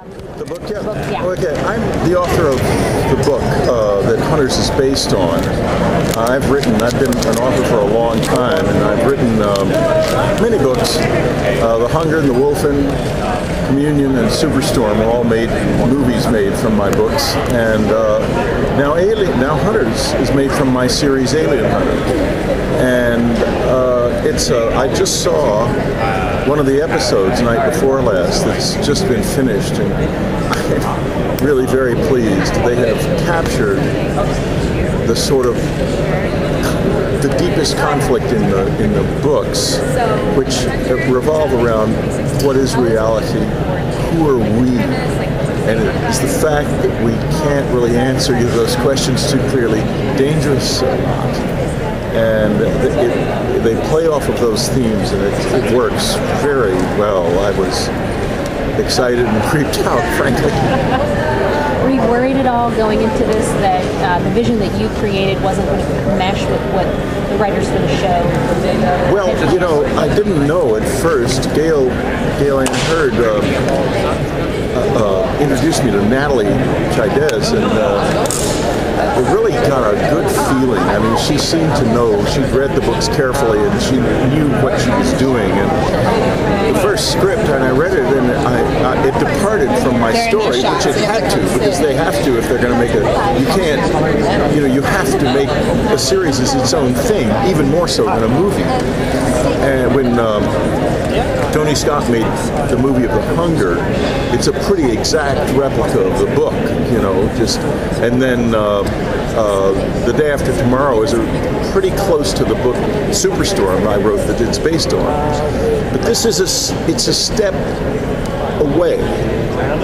The book, yeah. book, yeah. Okay, I'm the author of the book uh, that Hunters is based on. I've written, I've been an author for a long time, and I've written um, many books. Uh, the Hunger and the Wolfen, Communion, and Superstorm were all made movies made from my books, and uh, now Alien, now Hunters is made from my series Alien Hunter, and uh, it's. Uh, I just saw one of the episodes night before last that's just been finished, and I'm really very pleased. They have captured the sort of the deepest conflict in the in the books, which revolve around what is reality, who are we, and it is the fact that we can't really answer you those questions too clearly, dangerous or not. And it, they play off of those themes, and it, it works very well. I was excited and creeped out, frankly. Were you worried at all going into this that uh, the vision that you created wasn't going to mesh with what the writers for the show? Well, you know, I didn't know at first. Gale, Gale Anne Hurd uh, uh, uh, introduced me to Natalie Chaidez, and it really got a good feeling. I mean, she seemed to know. She'd read the books carefully, and she knew what she was doing. And the first script, and I read it, and I, I, it departed from my story, which it had to, because they have to if they're going to make a. You can't, you know, you have to make a series as its own thing, even more so than a movie. And when um, Tony Scott made the movie of The Hunger, it's a pretty exact replica of the book, you know, just, and then uh, uh, The Day After Tomorrow is a, pretty close to the book Superstorm I wrote that it's based on. But this is a, it's a step away,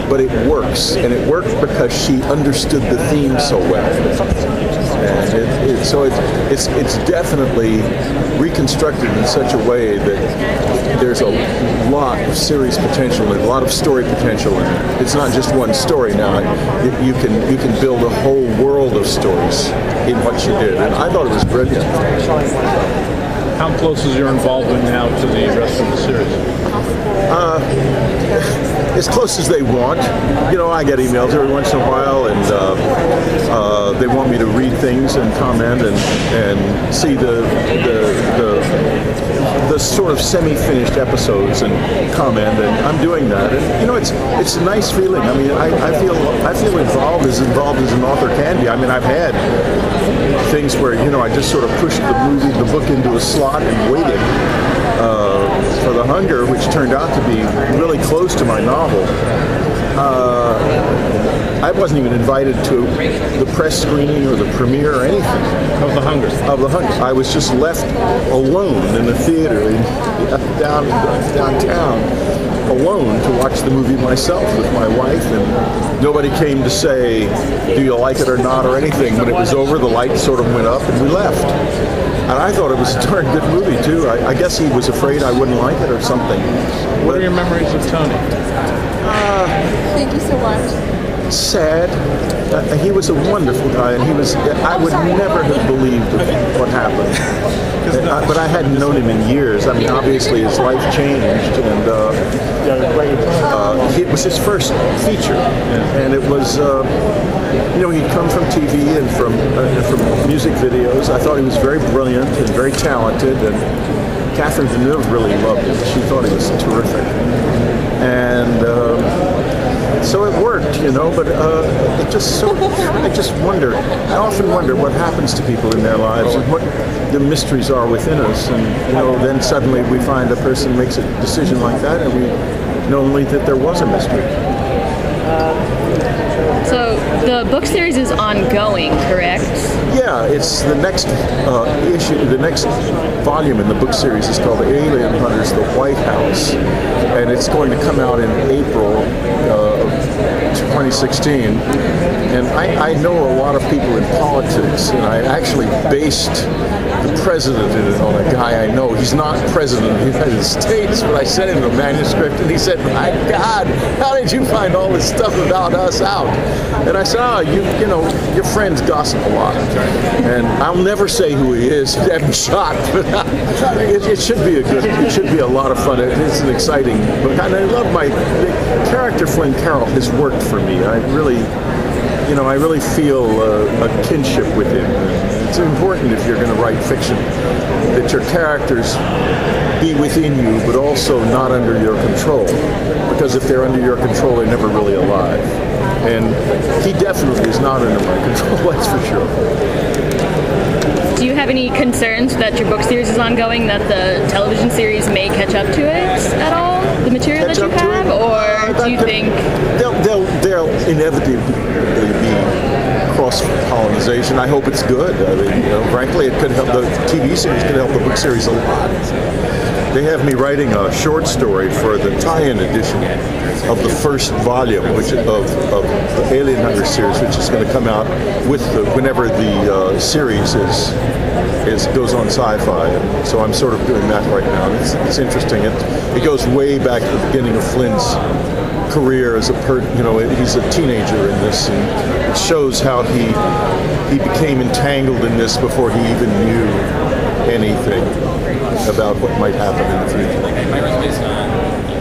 but it works, and it worked because she understood the theme so well. And it, it, so it, it's it's definitely reconstructed in such a way that there's a lot of serious potential and a lot of story potential in it. It's not just one story now. You, you can you can build a whole world of stories in what you did, and I thought it was brilliant. How close is your involvement now to the rest of the series? as close as they want. You know, I get emails every once in a while, and uh, uh, they want me to read things and comment and and see the the the, the sort of semi-finished episodes and comment, and I'm doing that. And you know, it's it's a nice feeling. I mean, I, I feel I feel involved as involved as an author can be. I mean, I've had things where you know I just sort of pushed the movie, the book into a slot and waited uh, for The Hunger, which turned out to be really close to my novel. Uh, I wasn't even invited to the press screening or the premiere or anything Of the Hunger. of The Hunger. I was just left alone in the theater in, down downtown, alone to watch the movie myself with my wife, and nobody came to say, "Do you like it or not?" or anything. When it was over, the lights sort of went up, and we left. And I thought it was a darn good movie too. I, I guess he was afraid I wouldn't like it or something. What are your memories of Tony? Thank you so much. sad. Uh, he was a wonderful guy, and he was. I would never have believed what happened. Uh, but I hadn't known him in years. I mean, obviously his life changed, and uh, uh, it was his first feature, and it was. Uh, you know, he'd come from TV and from uh, from music videos. I thought he was very brilliant and very talented, and Catherine Deneuve really loved him. She thought he was terrific, and. Um, so it worked, you know, but uh, it just so I just wonder. I often wonder what happens to people in their lives and what the mysteries are within us, and you know, then suddenly we find a person makes a decision like that, and we only that there was a mystery. So the book series is ongoing, correct? Yeah, it's the next uh, issue, the next volume in the book series is called Alien Hunters: The White House, and it's going to come out in April uh, of 2016. And I, I know a lot of people in politics, and I actually based president in it on a guy I know. He's not president of the United States, but I sent him the manuscript and he said, My God, how did you find all this stuff about us out? And I said, Oh, you, you know, your friends gossip a lot. And I'll never say who he is. I'm shocked, but it, it should be a good, it should be a lot of fun. It, it's an exciting book. And I love my character Flynn Carroll has worked for me. I really, you know, I really feel uh, a kinship with him. It's important if you're going to write fiction that your characters be within you, but also not under your control. Because if they're under your control, they're never really alive. And he definitely is not under my control, that's for sure. Do you have any concerns that your book series is ongoing, that the television series may catch up to it at all? The material Catch that you have? Or do you think. They'll, they'll, they'll inevitably be cross pollination. I hope it's good. I mean, you know, frankly, it could help the TV series could help the book series a lot. They have me writing a short story for the tie-in edition of the first volume, which of, of the Alien Hunter series, which is going to come out with the, whenever the uh, series is is goes on Syfy. So I'm sort of doing that right now. It's, it's interesting. It it goes way back to the beginning of Flynn's career as a per, you know he's a teenager in this, and it shows how he he became entangled in this before he even knew anything about what might happen in the future.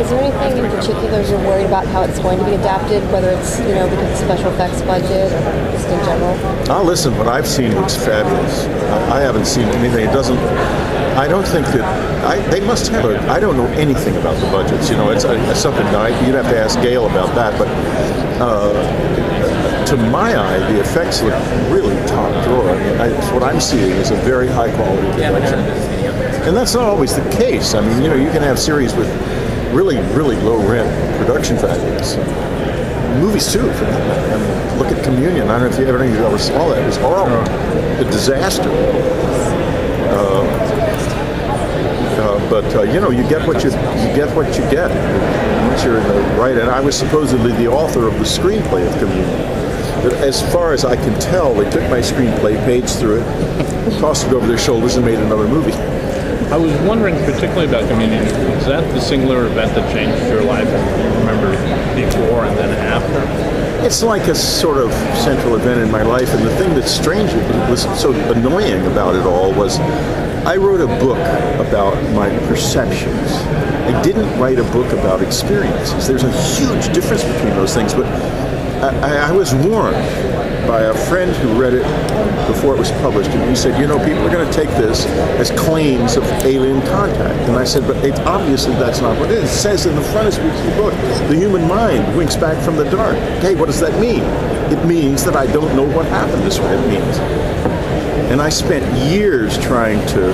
Is there anything in particular you're worried about how it's going to be adapted, whether it's, you know, because of special effects budget or just in general? Ah, listen, what I've seen looks fabulous. I, I haven't seen anything. It doesn't. I don't think that. I, they must have a. I don't know anything about the budgets. You know, it's, something that I, you'd have to ask Gale about that. But uh, to my eye, the effects look really top drawer. I mean, I, what I'm seeing is a very high quality production, and that's not always the case. I mean, you know, you can have series with really, really low rent production values movies too. For that matter. I mean, look at Communion. I don't know if you ever, you ever saw that. It was horrible, a disaster. Uh, uh, but uh, you know, you get what you you get what you get once you're in the right. And I was supposedly the author of the screenplay of Communion. But as far as I can tell, they took my screenplay, paged through it, tossed it over their shoulders, and made another movie. I was wondering particularly about Communion. Is that the singular event that changed your life? You remember before and then after? It's like a sort of central event in my life, and the thing that's strange, was so annoying about it all was I wrote a book about my perceptions. I didn't write a book about experiences. There's a huge difference between those things, but I, I was warned by a friend who read it before it was published, and he said, you know, people are going to take this as claims of alien contact. And I said, but it's obviously that's not what it is. It says in the front of the book, the human mind winks back from the dark. Okay, what does that mean? It means that I don't know what happened is what it means. And I spent years trying to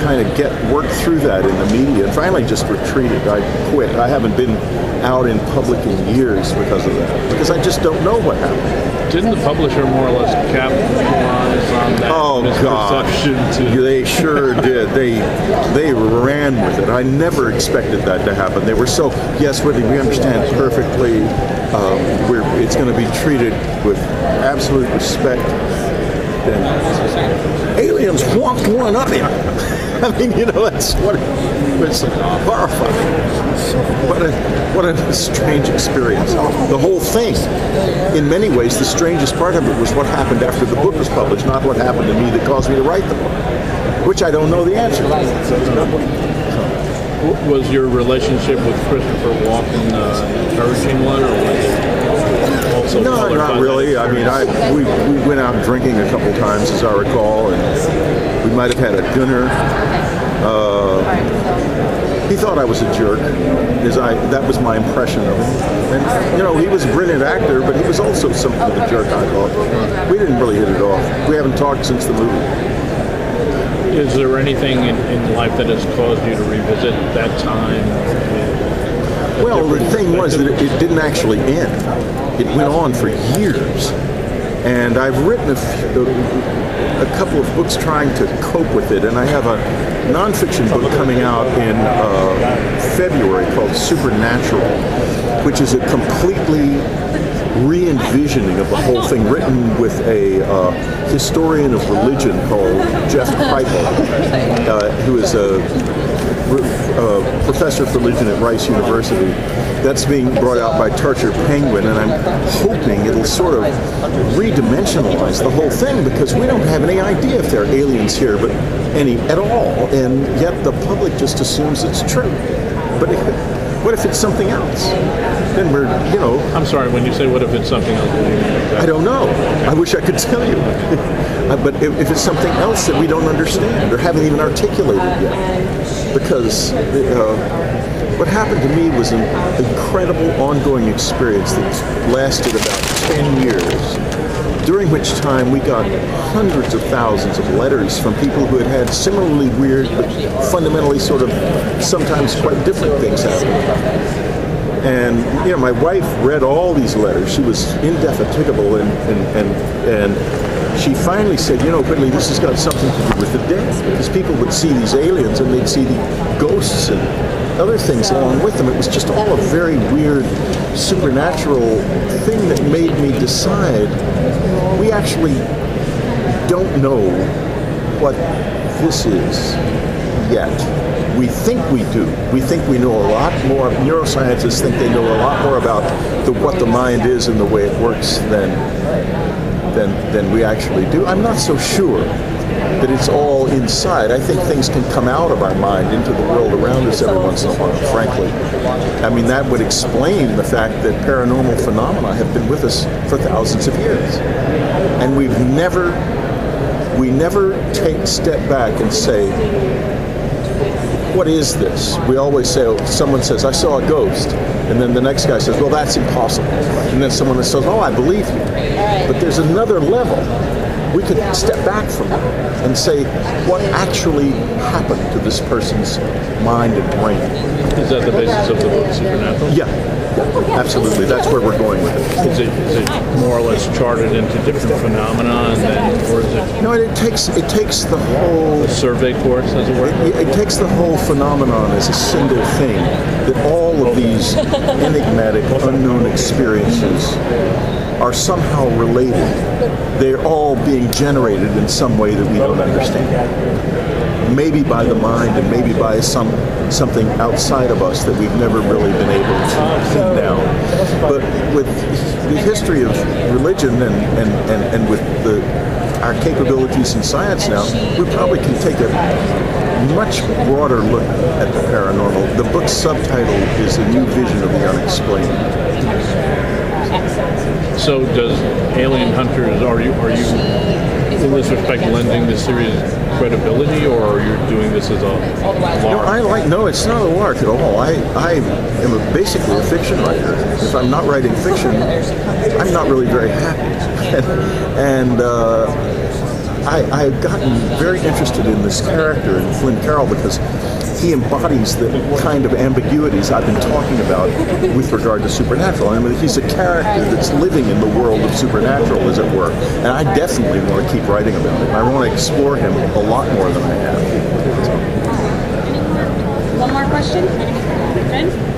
kind of get work through that in the media and finally just retreated. I quit. I haven't been out in public in years because of that. Because I just don't know what happened. Didn't the publisher more or less capitalize on that Oh God! misperception to They sure did. They they ran with it. I never expected that to happen. They were so yes, Whitney, we understand perfectly. Um, we're it's going to be treated with absolute respect. And aliens walked one up here. I mean, you know, that's what was horrifying. What a what a strange experience. The whole thing, in many ways, the strangest part of it was what happened after the book was published, not what happened to me that caused me to write the book, which I don't know the answer to. Was your relationship with Christopher Walken uh, encouraging one, or also No, not really. I mean, I we, we went out drinking a couple times, as I recall, and we might have had a dinner. Uh, he thought I was a jerk. As I, that was my impression of him. And you know, he was a brilliant actor, but he was also something of a jerk. I thought we didn't really hit it off. We haven't talked since the movie. Is there anything in, in life that has caused you to revisit that time? Well, the thing was that it, it didn't actually end. It went on for years. And I've written a couple of books trying to cope with it. And I have a nonfiction book coming out in uh, February called Supernatural, which is a completely re-envisioning of the whole thing, written with a uh, historian of religion called Jeff Kripal, uh, who is a uh, professor of religion at Rice University. That's being brought out by Tarcher Penguin, and I'm hoping it'll sort of re-dimensionalize the whole thing because we don't have any idea if there are aliens here, but any at all, and yet the public just assumes it's true. But what if it's something else? Then we're, you know, I'm sorry, when you say what if it's something else? what do you mean exactly? I don't know. I wish I could tell you. But if, if it's something else that we don't understand or haven't even articulated yet, because uh, what happened to me was an incredible ongoing experience that lasted about 10 years, during which time we got hundreds of thousands of letters from people who had had similarly weird, but fundamentally sort of sometimes quite different things happen. And you know, my wife read all these letters. She was indefatigable, and and and, and she finally said, "You know, Whitley, this has got something to do with the dead, because people would see these aliens and they'd see the ghosts and other things along with them. It was just all a very weird, supernatural thing that made me decide we actually don't know what this is yet. We think we do. We think we know a lot more. Neuroscientists think they know a lot more about the, what the mind is and the way it works than, than, than we actually do. I'm not so sure that it's all inside. I think things can come out of our mind into the world around us every once in a while, frankly. I mean, that would explain the fact that paranormal phenomena have been with us for thousands of years. And we've never, we never take step back and say, what is this? We always say, oh, someone says, I saw a ghost. And then the next guy says, well, that's impossible. And then someone says, oh, I believe you. But there's another level. We could step back from that and say, what actually happened to this person's mind and brain? Is that the basis of the book Supernatural? Yeah, yeah, absolutely. That's where we're going with it. Is it, is it more or less charted into different phenomena, and then, or is it No, it takes it takes the whole a survey course, as it were? It, it takes the whole phenomenon as a single thing, that all of these enigmatic, unknown experiences are somehow related. They're all being generated in some way that we don't understand. Maybe by the mind and maybe by some something outside of us that we've never really been able to pin down. But with the history of religion and, and, and, and with the our capabilities in science now, we probably can take a much broader look at the paranormal. The book's subtitle is A New Vision of the Unexplained. So does Alien Hunters, are you, are you, in this respect, lending the series credibility, or are you doing this as a No. I like no. It's not a lark at all. I I am a, basically a fiction writer. If I'm not writing fiction, I'm not really very happy. and uh, I I've gotten very interested in this character in Flynn Carroll because he embodies the kind of ambiguities I've been talking about with regard to supernatural. I mean, he's a character that's living in the world of supernatural, as it were. And I definitely want to keep writing about it. I want to explore him a lot more than I have. One more question?